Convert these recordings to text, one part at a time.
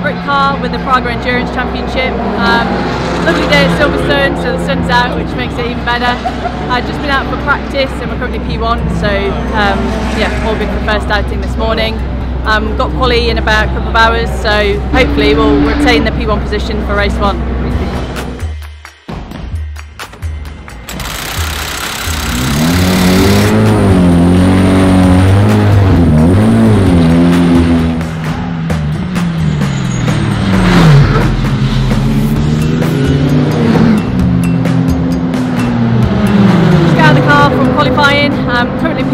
Britcar with the Praga Endurance Championship. Um, lovely day at Silverstone, so the sun's out, which makes it even better. I've just been out for practice and we're currently P1, so um, yeah, all good for first outing this morning. Um, got quali in about a couple of hours, so hopefully we'll retain the P1 position for race one.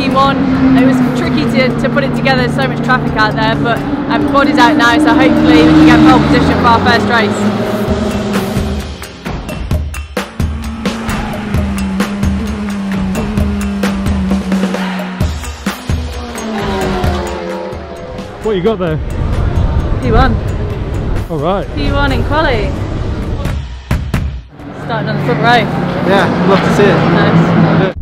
P1. It was tricky to, to put it together, there's so much traffic out there, but um, body's out now, so hopefully we can get pole position for our first race. What you got there? P1. Alright. P1 in quali. Starting on the front row. Yeah, love to see it. Nice.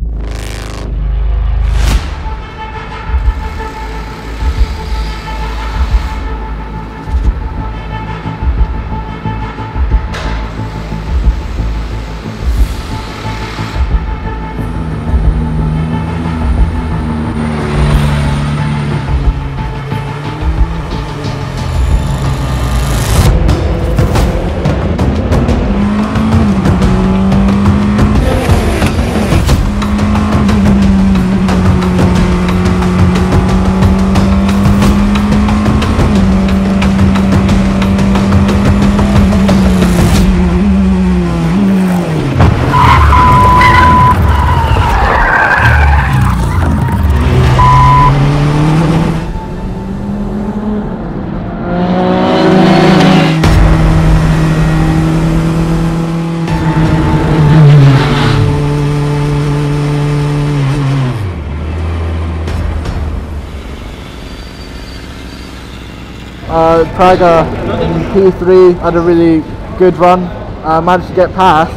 Praga in P3 had a really good run, uh, managed to get past,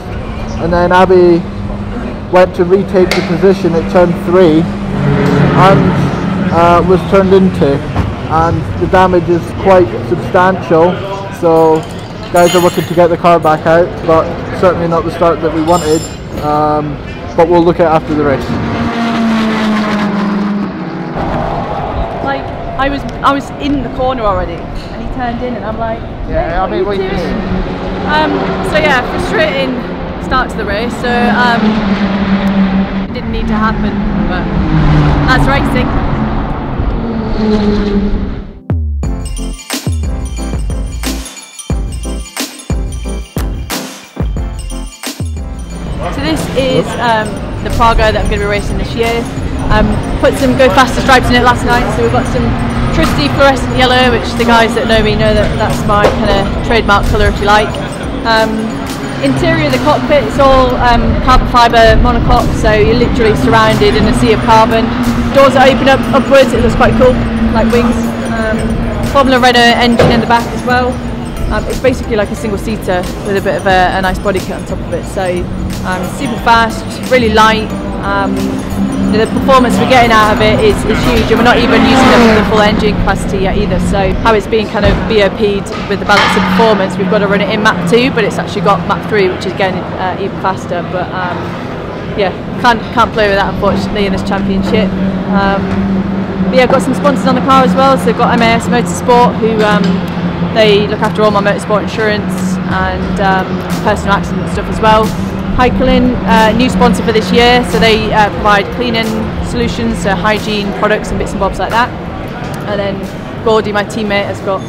and then Abbie went to retake the position at turn 3 and uh, was turned into, and the damage is quite substantial, so guys are looking to get the car back out, but certainly not the start that we wanted, um, but we'll look at after the race. Like I was, I was in the corner already, and he turned in, and I'm like, Yeah, I "Mate, mean, what are you doing?" Um, so yeah, frustrating start to the race. So um, it didn't need to happen, but that's racing. So this is um, the Praga that I'm going to be racing this year. Um, put some Go Faster stripes in it last night, so we've got some trusty fluorescent yellow, which the guys that know me know that that's my kind of trademark colour, if you like. Um, interior of the cockpit, it's all um, carbon fibre monocoque, so you're literally surrounded in a sea of carbon. Doors that open up upwards, it looks quite cool, like wings. Um, Formula Renault engine in the back as well. Um, it's basically like a single seater with a bit of a, a nice body kit on top of it. So um, super fast, really light. Um, the performance we're getting out of it is, is huge, and we're not even using the, the full engine capacity yet either. So how it's being kind of BOP'd with the balance of performance, we've got to run it in map two, but it's actually got map three, which is getting uh, even faster. But um, yeah, can't can't play with that unfortunately in this championship. Um, but yeah, got some sponsors on the car as well. So they've got MAS Motorsport who um, they look after all my motorsport insurance and um, personal accident stuff as well. Heikelin, uh, new sponsor for this year, so they uh, provide cleaning solutions, so hygiene products and bits and bobs like that. And then Gordy, my teammate, has got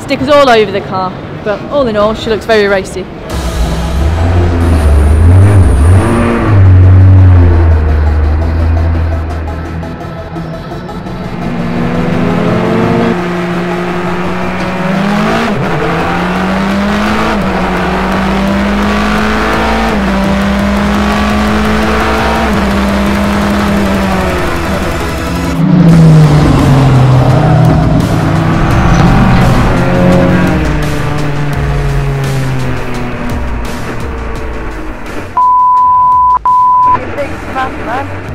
stickers all over the car. But all in all, she looks very racy. man,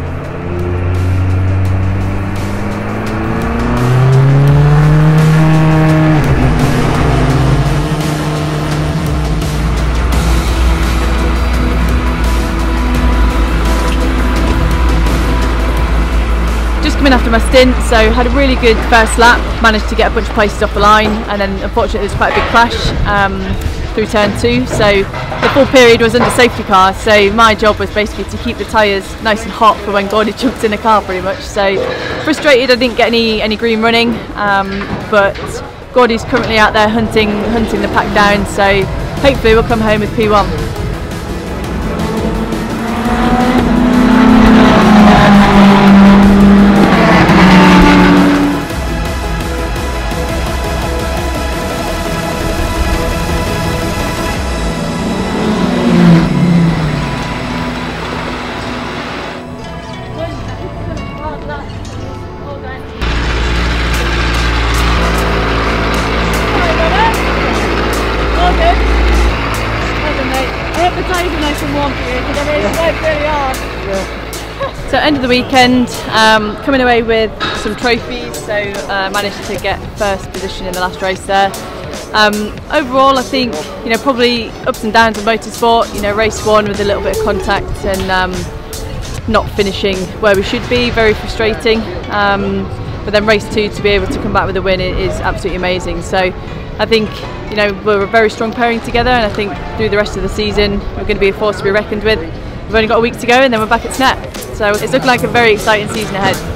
coming after my stint, so had a really good first lap, managed to get a bunch of places off the line, and then unfortunately there was quite a big crash. Um, through turn two. So the full period was under safety car. So my job was basically to keep the tyres nice and hot for when Gordy jumped in the car, pretty much. So frustrated, I didn't get any any green running, um, but Gordy's currently out there hunting hunting the pack down. So hopefully we'll come home with P1. So end of the weekend, um, coming away with some trophies. So uh, managed to get first position in the last race there. Um, overall, I think you know probably ups and downs of motorsport. You know, race one with a little bit of contact and um, not finishing where we should be, very frustrating. Um, but then race two to be able to come back with a win is absolutely amazing. So I think you know we're a very strong pairing together, and I think through the rest of the season we're going to be a force to be reckoned with. We've only got a week to go, and then we're back at SNET. So it's looking like a very exciting season ahead.